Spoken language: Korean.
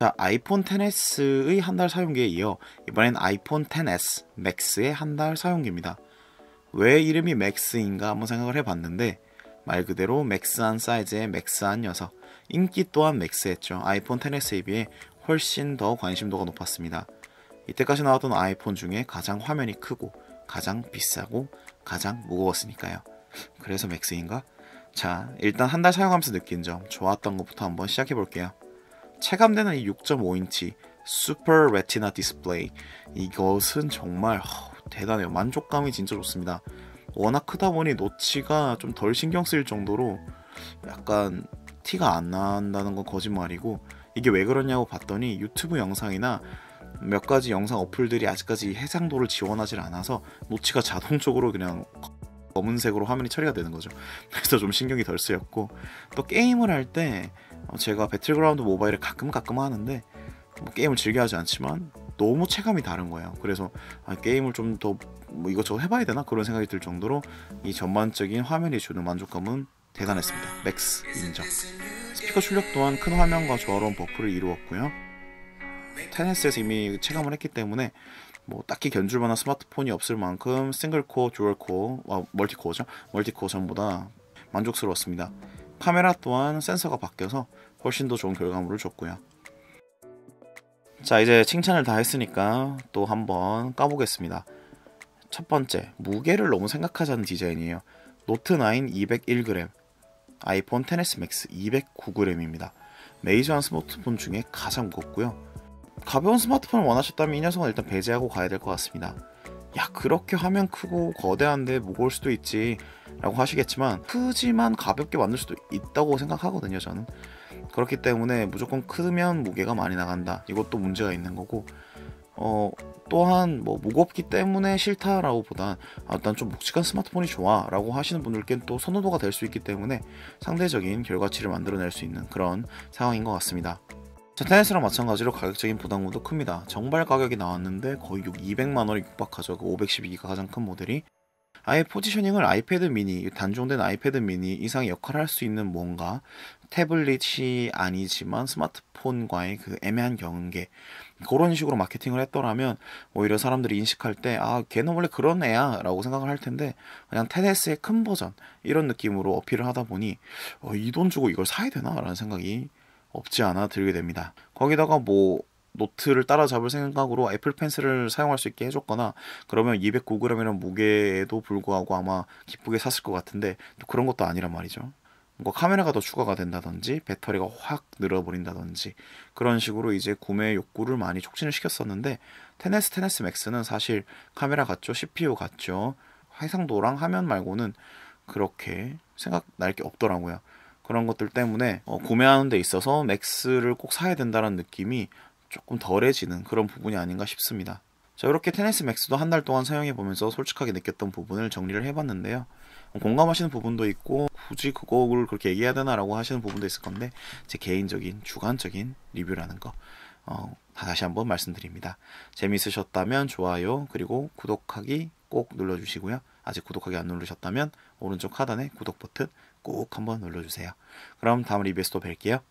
자, 아이폰 10s의 한 달 사용기에 이어 이번엔 아이폰 10s 맥스의 한 달 사용기입니다. 왜 이름이 맥스인가 한번 생각을 해봤는데 말 그대로 max한 사이즈의 max한 녀석 인기 또한 max했죠. 아이폰 10s에 비해 훨씬 더 관심도가 높았습니다. 이때까지 나왔던 아이폰 중에 가장 화면이 크고 가장 비싸고 가장 무거웠으니까요. 그래서 맥스인가? 자, 일단 한 달 사용하면서 느낀 점 좋았던 것부터 한번 시작해 볼게요. 체감되는 이 6.5인치 슈퍼 레티나 디스플레이 이것은 정말 허, 대단해요. 만족감이 진짜 좋습니다. 워낙 크다 보니 notch가 좀 덜 신경 쓰일 정도로 약간 티가 안 난다는 건 거짓말이고 이게 왜 그러냐고 봤더니 유튜브 영상이나 몇 가지 영상 어플들이 아직까지 해상도를 지원하지 않아서 notch가 자동적으로 그냥 검은색으로 화면이 처리가 되는 거죠. 그래서 좀 신경이 덜 쓰였고 또 게임을 할 때 제가 배틀그라운드 모바일을 가끔 가끔 하는데 뭐 게임을 즐겨 하지 않지만 너무 체감이 다른 거예요. 그래서 아, 게임을 좀 더 뭐 이것저것 해봐야 되나 그런 생각이 들 정도로 이 전반적인 화면이 주는 만족감은 대단했습니다. 맥스 인정. 스피커 출력 또한 큰 화면과 조화로운 buff를 이루었고요. ten S에서 이미 체감을 했기 때문에 뭐 딱히 견줄 만한 스마트폰이 없을 만큼 single core, dual core, 아, multi core죠. multi core 전보다 만족스러웠습니다. 카메라 또한 센서가 바뀌어서 훨씬 더 좋은 결과물을 줬고요. 자 이제 칭찬을 다 했으니까 또 한번 까보겠습니다. 첫 번째 무게를 너무 생각하지 않는 디자인이에요. 노트 9 201g, 아이폰 10s 맥스 209g입니다. 메이저한 스마트폰 중에 가장 무겁고요. 가벼운 스마트폰을 원하셨다면 이 녀석은 일단 배제하고 가야 될 것 같습니다. 야 그렇게 화면 크고 거대한데 무거울 수도 있지 라고 하시겠지만 크지만 가볍게 만들 수도 있다고 생각하거든요 저는. 그렇기 때문에 무조건 크면 무게가 많이 나간다. 이것도 문제가 있는 거고. 어 또한 뭐 무겁기 때문에 싫다라고 보단 아, 난좀 묵직한 스마트폰이 좋아 라고 하시는 분들께는 또 선호도가 될 수 있기 때문에 상대적인 결과치를 만들어낼 수 있는 그런 상황인 것 같습니다 자, 테니스랑 마찬가지로 가격적인 부담감도 큽니다. 정발 가격이 나왔는데 거의 200만 원이 육박하죠. 그 512기가 가장 큰 모델이. 아예 positioning을 아이패드 미니, 단종된 아이패드 미니 이상의 역할을 할 수 있는 뭔가 태블릿이 아니지만 스마트폰과의 그 애매한 경계 그런 식으로 마케팅을 했더라면 오히려 사람들이 인식할 때 아 걔는 원래 그런 애야 라고 생각을 할 텐데 그냥 ten S의 큰 버전 이런 느낌으로 어필을 하다 보니 어, 이 돈 주고 이걸 사야 되나 라는 생각이 없지 않아 들게 됩니다. 거기다가 뭐 노트를 따라잡을 생각으로 애플 펜슬을 사용할 수 있게 해줬거나 그러면 209g이라는 무게에도 불구하고 아마 기쁘게 샀을 것 같은데 또 그런 것도 아니란 말이죠. 뭐 카메라가 더 추가가 된다든지 배터리가 확 늘어버린다든지 그런 식으로 이제 구매 욕구를 많이 촉진을 시켰었는데 테네스 테네스 맥스는 사실 카메라 같죠 CPU 같죠 해상도랑 화면 말고는 그렇게 생각날 게 없더라고요. 그런 것들 때문에 어, 구매하는 데 있어서 맥스를 꼭 사야 된다는 느낌이 조금 덜해지는 그런 부분이 아닌가 싶습니다. 자, 이렇게 테네스 맥스도 한 달 동안 사용해 보면서 솔직하게 느꼈던 부분을 정리를 해봤는데요. 공감하시는 부분도 있고 굳이 그거를 그렇게 얘기해야 되나라고 하시는 부분도 있을 건데 제 개인적인 주관적인 리뷰라는 거 어, 다시 한번 말씀드립니다. 재미있으셨다면 좋아요 그리고 구독하기 꼭 눌러주시고요. 아직 구독하기 안 누르셨다면 오른쪽 하단에 구독 버튼 꼭 한번 눌러주세요. 그럼 다음 리뷰에서 또 뵐게요.